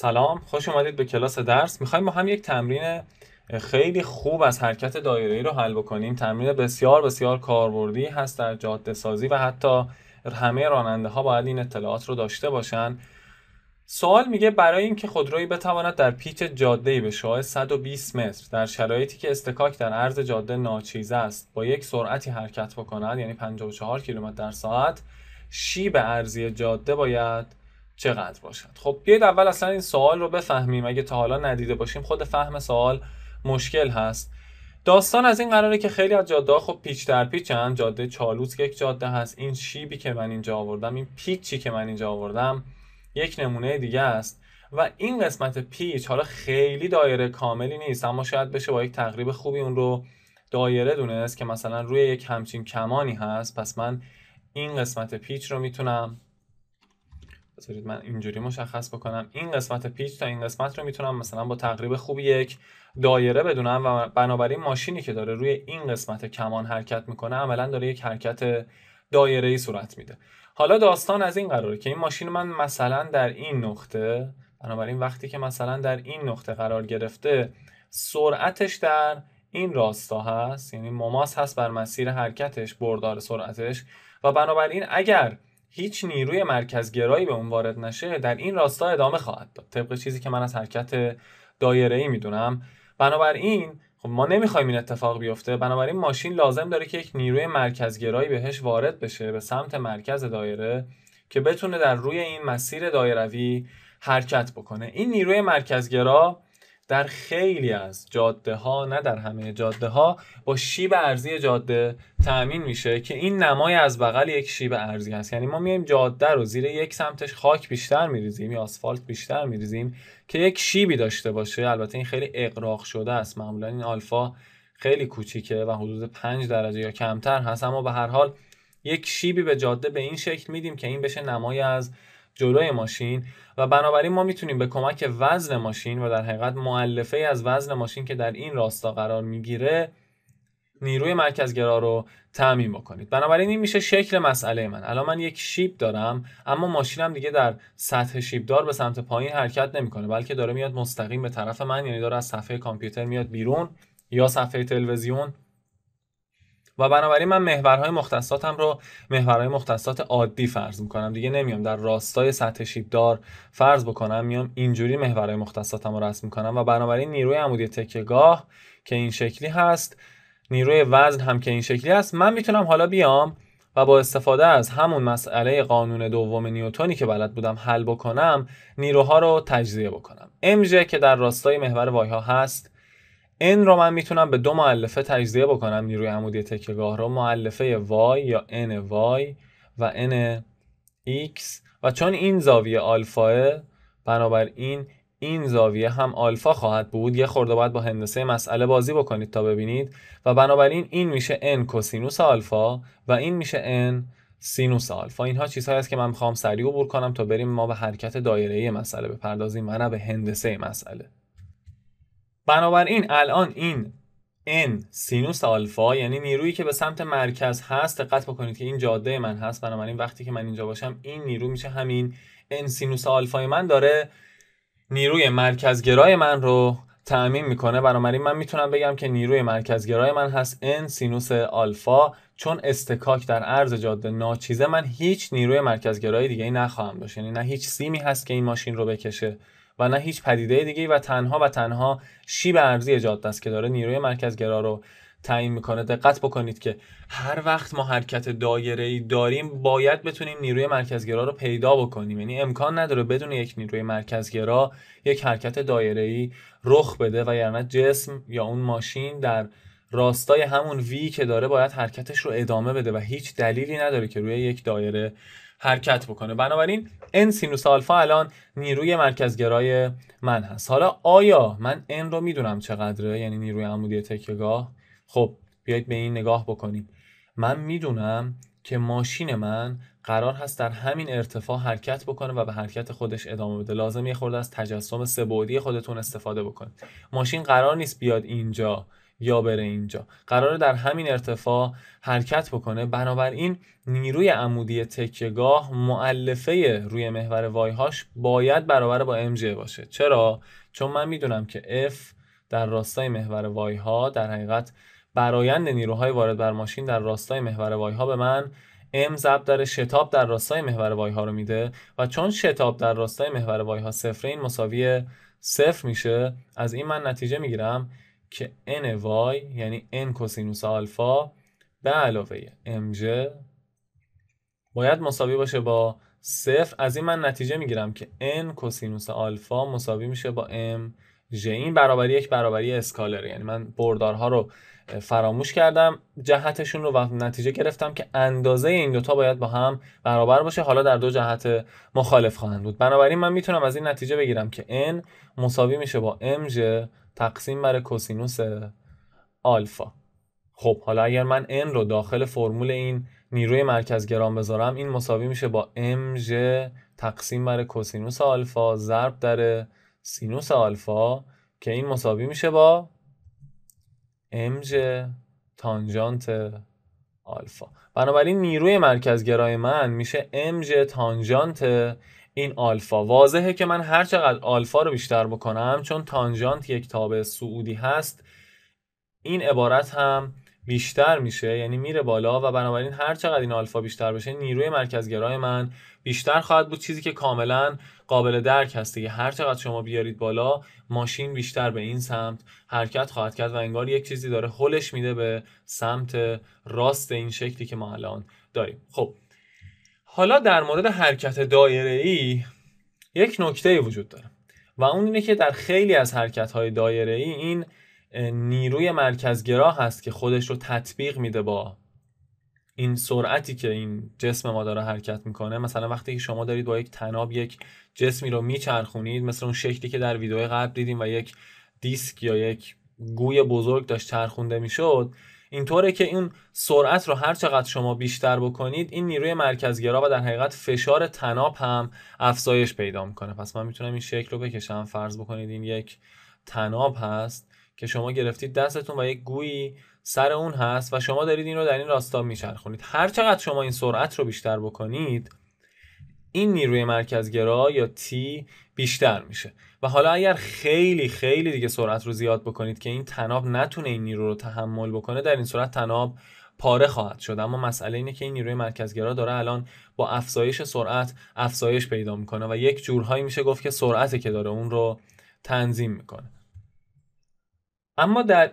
سلام خوش اومدید به کلاس درس. می‌خوایم با هم یک تمرین خیلی خوب از حرکت دایره رو حل بکنیم. تمرین بسیار بسیار کاربردی هست در جاده سازی و حتی همه راننده ها باید این اطلاعات رو داشته باشن. سوال میگه برای اینکه خودرویی بتواند در پیچ جاده به شعاع 120 متر در شرایطی که استکاک در عرض جاده ناچیز است با یک سرعتی حرکت بکند یعنی 54 کیلومتر در ساعت شیب ارزی جاده باید چقدر باشد؟ خب بیاید اول اصلا این سوال رو بفهمیم. اگه تا حالا ندیده باشیم خود فهم سوال مشکل هست. داستان از این قراره که خیلی از جاده خب پیچ در پیچ هم جاده چالوس یک جاده هست این شیبی که من اینجا آوردم این پیچی که من اینجا آوردم یک نمونه دیگه است. و این قسمت پیچ حالا خیلی دایره کاملی نیست اما شاید بشه با یک تقریب خوبی اون رو دایره دونست که مثلا روی یک همچین کمانی هست. پس من این قسمت پیچ رو می‌تونم بذارید من اینجوری مشخص بکنم. این قسمت پیچ تا این قسمت رو می‌تونم مثلا با تقریب خوبی یک دایره بدونم و بنابراین ماشینی که داره روی این قسمت کمان حرکت می‌کنه عملا داره یک حرکت دایره ای صورت میده. حالا داستان از این قراره که این ماشین من مثلا در این نقطه بنابراین وقتی که مثلا در این نقطه قرار گرفته سرعتش در این راستا هست یعنی مماس هست بر مسیر حرکتش بردار سرعتش و بنابراین اگر هیچ نیروی مرکزگرایی به اون وارد نشه در این راستا ادامه خواهد داد. طبق چیزی که من از حرکت دایره ای می‌دونم. بنابراین خب ما نمی‌خوایم این اتفاق بیفته. بنابراین ماشین لازم داره که یک نیروی مرکزگرایی بهش وارد بشه به سمت مرکز دایره که بتونه در روی این مسیر دایروی حرکت بکنه. این نیروی مرکزگرا در خیلی از جاده ها نه در همه جاده ها با شیب ارزی جاده تأمین میشه که این نمای از بغل یک شیب ارزی هست. یعنی ما میایم جاده رو زیر یک سمتش خاک بیشتر میریزیم یا آسفالت بیشتر میریزیم که یک شیبی داشته باشه. البته این خیلی اقراق شده است. معمولا این آلفا خیلی کوچیکه و حدود 5 درجه یا کمتر هست. اما به هر حال یک شیبی به جاده به این شکل میدیم که این بشه نمای از جلوی ماشین و بنابراین ما می‌تونیم به کمک وزن ماشین و در حقیقت معلفه از وزن ماشین که در این راستا قرار می‌گیره نیروی مرکزگرا رو تعمین بکنید. بنابراین این میشه شکل مسئله من. الان من یک شیب دارم اما ماشینم دیگه در سطح شیبدار به سمت پایین حرکت نمی‌کنه بلکه داره میاد مستقیم به طرف من یعنی داره از صفحه کامپیوتر میاد بیرون یا صفحه تلویزیون و بنابراین من محورهای مختصاتم رو محورهای مختصات عادی فرض می‌کنم. دیگه نمیام در راستای سطح شیبدار فرض بکنم. میام اینجوری محورهای مختصاتم رو رسم می‌کنم و بنابراین نیروی عمودی تکیهگاه که این شکلی هست نیروی وزن هم که این شکلی هست من می‌تونم حالا بیام و با استفاده از همون مسئله قانون دوم نیوتونی که بلد بودم حل بکنم نیروها رو تجزیه بکنم. ام که در راستای محور وای ها هست n رو من می‌تونم به دو معلفه تجزیه بکنم نیروی عمودی تکیهگاه رو. معلفه y یا n y و n x. و چون این زاویه آلفاه بنابراین این زاویه هم آلفا خواهد بود. یه خورده باید با هندسه مسئله بازی بکنید تا ببینید. و بنابراین این میشه n کوسینوس آلفا و این میشه n سینوس آلفا. اینها چیزهایی است که من می‌خوام سریع عبور کنم تا بریم ما به حرکت دایره‌ای مسئله بپردازیم و نه به هندسه مسئله. بنابراین الان این n سینوس آلفا یعنی نیرویی که به سمت مرکز هست دقت بکنید که این جاده من هست. بنابراین وقتی که من اینجا باشم این نیرو میشه همین n سینوس آلفای من. داره نیروی مرکزگرای من رو تأمین می‌کنه. بنابراین من می‌تونم بگم که نیروی مرکزگرای من هست n سینوس آلفا. چون اصطکاک در عرض جاده ناچیزه من هیچ نیروی مرکزگرای دیگه ای نخواهم داشت. یعنی نه هیچ سیمی هست که این ماشین رو بکشه. و نه هیچ پدیده دیگه و تنها و تنها شیب عرضی جاده است که داره نیروی مرکزگرا رو تأمین می‌کنه. دقت بکنید که هر وقت ما حرکت دایره ای داریم باید بتونیم نیروی مرکزگرا رو پیدا بکنیم. یعنی امکان نداره بدون یک نیروی مرکزگرا یک حرکت دایره ای رخ بده و یعنی جسم یا اون ماشین در راستای همون وی که داره باید حرکتش رو ادامه بده و هیچ دلیلی نداره که روی یک دایره حرکت بکنه. بنابراین n سینوس آلفا الان نیروی مرکزگرای من هست. حالا آیا من n رو می‌دونم چقدره؟ یعنی نیروی عمودی تکیهگاه؟ خب بیایید به این نگاه بکنیم. من می‌دونم که ماشین من قرار هست در همین ارتفاع حرکت بکنه و به حرکت خودش ادامه بده. لازم یه خورده از تجسم سه‌بعدی خودتون استفاده بکنید. ماشین قرار نیست بیاد اینجا یا بره اینجا. قراره در همین ارتفاع حرکت بکنه. بنابراین نیروی عمودی تکیهگاه معلفه روی محور وایهاش باید برابر با ام باشه. چرا؟ چون من می‌دونم که F در راستای محور وایها در حقیقت برایند نیروهای وارد بر ماشین در راستای محور وایها به من ام ضرب در شتاب در راستای محور وایها رو میده و چون شتاب در راستای محور وایها صفر این مساوی صفر میشه از این من نتیجه می‌گیرم که n وای یعنی n کوسینوس آلفا به علاوه mj باید مساوی باشه با صفر. از این من نتیجه می‌گیرم که n کوسینوس آلفا مساوی میشه با m ژ این برابری یک برابری اسکالره. یعنی من بردارها رو فراموش کردم جهتشون رو و نتیجه گرفتم که اندازه این دوتا باید با هم برابر باشه. حالا در دو جهت مخالف خواهند بود. بنابراین من می‌تونم از این نتیجه بگیرم که n مساوی میشه با mj تقسیم بر کوسینوس آلفا. خب حالا اگر من n رو داخل فرمول این نیروی مرکزگرام بذارم این مساوی میشه با mg تقسیم بر کوسینوس آلفا ضرب در سینوس آلفا که این مساوی میشه با mg تانژانت آلفا. بنابراین نیروی مرکزگرای من میشه mg تانژانت این آلفا. واضحه که من هر چقدر آلفا رو بیشتر بکنم چون تانژانت یک تابع سعودی هست این عبارت هم بیشتر میشه یعنی میره بالا و بنابراین هر چقدر این آلفا بیشتر بشه نیروی مرکزگرای من بیشتر خواهد بود چیزی که کاملا قابل درک هست. دیگه هر چقدر شما بیارید بالا ماشین بیشتر به این سمت حرکت خواهد کرد و انگار یک چیزی داره هلش میده به سمت راست این شکلی که ما الان داریم. خب حالا در مورد حرکت دایره ای یک نکته وجود داره. و اون اینه که در خیلی از حرکت های دایره ای این نیروی مرکزگرا هست که خودش رو تطبیق میده با این سرعتی که این جسم ما داره حرکت می‌کنه. مثلا وقتی که شما دارید با یک تناب یک جسمی رو میچرخونید مثل اون شکلی که در ویدیو قبل دیدیم و یک دیسک یا یک گوی بزرگ داشت چرخونده می‌شد اینطوره که این سرعت رو هر چقدر شما بیشتر بکنید این نیروی مرکزگرا و در حقیقت فشار تناب هم افزایش پیدا می‌کنه. پس من می‌تونم این شکل رو بکشم. فرض بکنید این یک تناب هست که شما گرفتید دستتون و یک گویی سر اون هست و شما دارید این رو در این راستا میچرخونید. هر چقدر شما این سرعت رو بیشتر بکنید این نیروی مرکزگرا یا تی بیشتر میشه. و حالا اگر خیلی خیلی دیگه سرعت رو زیاد بکنید که این تناب نتونه این نیرو رو تحمل بکنه در این صورت تناب پاره خواهد شد. اما مسئله اینه که این نیروی مرکزگرا داره الان با افزایش سرعت افزایش پیدا می‌کنه و یک جورهایی میشه گفت که سرعتی که داره اون رو تنظیم می‌کنه. اما در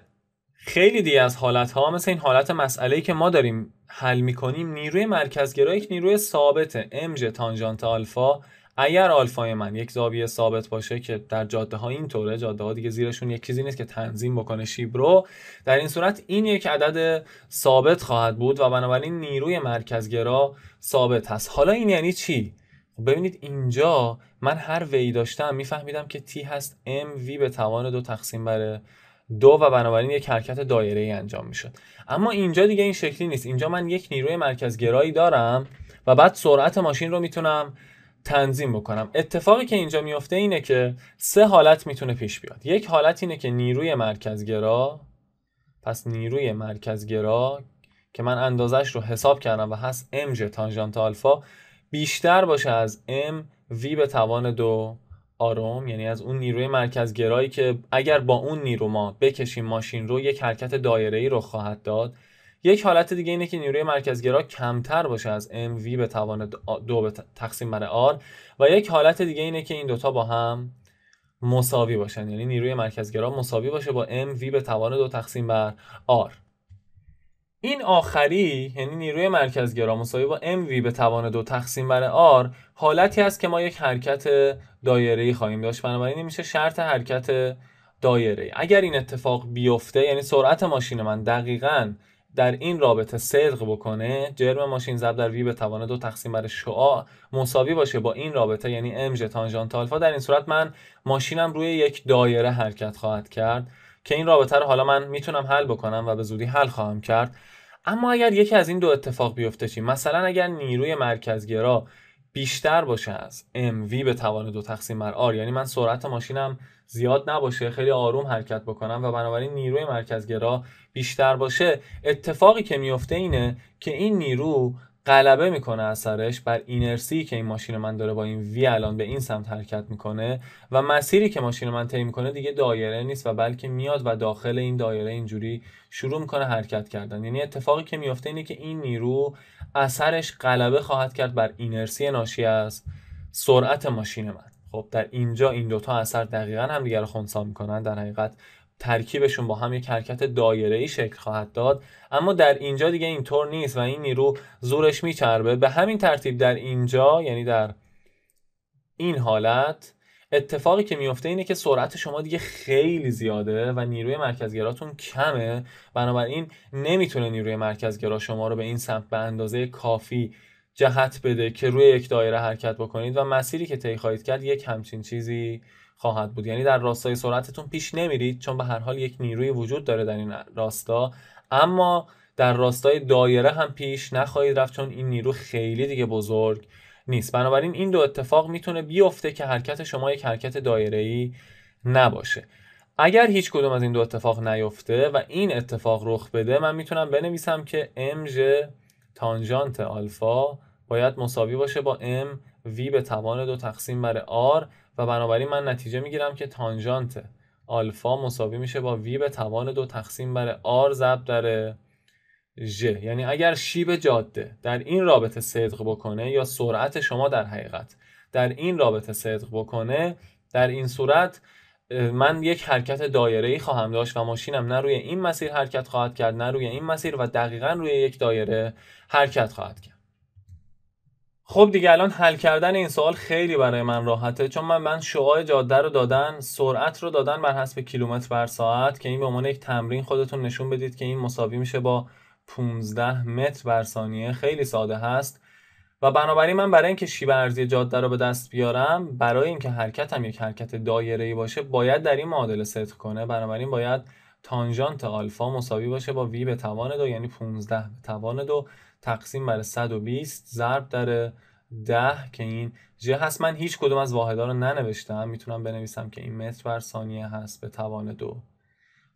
خیلی دیگه از حالت ها مثل این حالت مسئله که ما داریم حل می‌کنیم نیروی مرکزگرا یک نیروی ثابته امج تانژانت آلفا. اگر آلفای من یک زاویه ثابت باشه که در جاده ها اینطوره جاده ها دیگه زیرشون یک چیزی نیست که تنظیم بکنه شیب رو در این صورت این یک عدد ثابت خواهد بود و بنابراین نیروی مرکزگرا ثابت هست حالا این یعنی چی؟ خب ببینید اینجا من هر وی داشتم میفهمیدم که تی هست ام وی به توان دو تقسیم بر دو و بنابراین یک حرکت دایره ای انجام می‌شد. اما اینجا دیگه این شکلی نیست. اینجا من یک نیروی مرکزگرایی دارم و بعد سرعت ماشین رو می‌تونم تنظیم بکنم. اتفاقی که اینجا میفته اینه که سه حالت می‌تونه پیش بیاد. یک حالت اینه که نیروی مرکزگرا پس نیروی مرکزگرا که من اندازش رو حساب کردم و هست ام تانژانت آلفا بیشتر باشه از m v به توان دو. آروم یعنی از اون نیروی مرکزگرایی که اگر با اون نیرو ما بکشیم ماشین رو یک حرکت دایره ای رو خواهد داد. یک حالت دیگه اینه که نیروی مرکزگرا کمتر باشه از MV به توان دو به تقسیم بر آر و یک حالت دیگه اینه که این دوتا با هم مساوی باشن. یعنی نیروی مرکزگرا مساوی باشه با MV به توان دو تقسیم بر آر این آخری یعنی نیروی مرکزگرا مساوی با MV به توان دو تقسیم بر آر حالتی است که ما یک حرکت دایره‌ای خواهیم داشت. بنابراین میشه شرط حرکت دایره اگر این اتفاق بیفته یعنی سرعت ماشین من دقیقاً در این رابطه صدق بکنه جرم ماشین ضرب در وی به توان دو تقسیم بر شعاع مساوی باشه با این رابطه یعنی امژ تانژانت آلفا در این صورت من ماشینم روی یک دایره حرکت خواهد کرد که این رابطه رو حالا من می‌تونم حل بکنم و به زودی حل خواهم کرد. اما اگر یکی از این دو اتفاق بیفته چی؟ مثلا اگر نیروی مرکزگرا بیشتر باشه از mv به توان دو تقسیم بر r. یعنی من سرعت ماشینم زیاد نباشه خیلی آروم حرکت بکنم و بنابراین نیروی مرکزگرا بیشتر باشه. اتفاقی که میفته اینه که این نیرو غلبه می‌کنه اثرش بر اینرسی که این ماشین من داره با این وی الان به این سمت حرکت می‌کنه و مسیری که ماشین من طی می‌کنه دیگه دایره نیست و بلکه میاد و داخل این دایره اینجوری شروع می‌کنه حرکت کردن. یعنی اتفاقی که میفته اینه که این نیرو اثرش غلبه خواهد کرد بر اینرسی ناشی از سرعت ماشین من. خب در اینجا این دوتا اثر دقیقا هم دیگر رو خونسا می‌کنن. در حقیقت ترکیبشون با هم یک حرکت دایره ای شکل خواهد داد. اما در اینجا دیگه اینطور نیست و این نیرو زورش میچربه. به همین ترتیب در اینجا یعنی در این حالت اتفاقی که میفته اینه که سرعت شما دیگه خیلی زیاده و نیروی مرکزگراتون کمه. بنابراین نمی‌تونه نیروی مرکزگرا شما رو به این سمت به اندازه کافی جهت بده که روی یک دایره حرکت بکنید و مسیری که طی خواهید کرد یک همچین چیزی خواهد بود. یعنی در راستای سرعتتون پیش نمیرید چون به هر حال یک نیروی وجود داره در این راستا. اما در راستای دایره هم پیش نخواهید رفت چون این نیرو خیلی دیگه بزرگ نیست. بنابراین این دو اتفاق می‌تونه بیفته که حرکت شما یک حرکت دایره ای نباشه. اگر هیچ کدوم از این دو اتفاق نیفته و این اتفاق رخ بده من می‌تونم بنویسم که mj تانژانت آلفا باید مساوی باشه با m v به توان دو تقسیم بر r و بنابراین من نتیجه می‌گیرم که تانژانت آلفا مساوی میشه با وی به توان دو تقسیم بر آر ضرب در ژ. یعنی اگر شیب جاده در این رابطه صدق بکنه یا سرعت شما در حقیقت در این رابطه صدق بکنه در این صورت من یک حرکت دایره ای خواهم داشت و ماشینم نه روی این مسیر حرکت خواهد کرد نه روی این مسیر و دقیقا روی یک دایره حرکت خواهد کرد. خب دیگه الان حل کردن این سوال خیلی برای من راحته چون من من شعاع جاده رو دادن سرعت رو دادن بر حسب کیلومتر بر ساعت که این به عنوان یک تمرین خودتون نشون بدید که این مساوی میشه با 15 متر بر ثانیه. خیلی ساده هست. و بنابراین من برای اینکه شیب ارزی جاده رو به دست بیارم برای اینکه حرکتم یک حرکت دایره‌ای باشه باید در این معادله صدق کنه. بنابراین باید تانژانت آلفا مساوی باشه با وی به توان دو یعنی 15 به توان دو. تقسیم بر 120 ضرب در 10 که این ج هست. من هیچ کدوم از واحدها رو ننوشتم. می‌تونم بنویسم که این متر بر ثانیه هست به توان دو.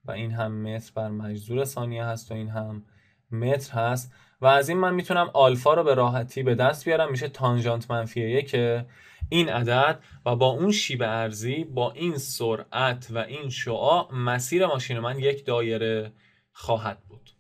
و این هم متر بر مجذور ثانیه هست و این هم متر هست. و از این من می‌تونم آلفا رو به راحتی به دست بیارم. میشه تانژانت منفی که این عدد و با اون شیب ارزی با این سرعت و این شعاع مسیر ماشین من یک دایره خواهد بود.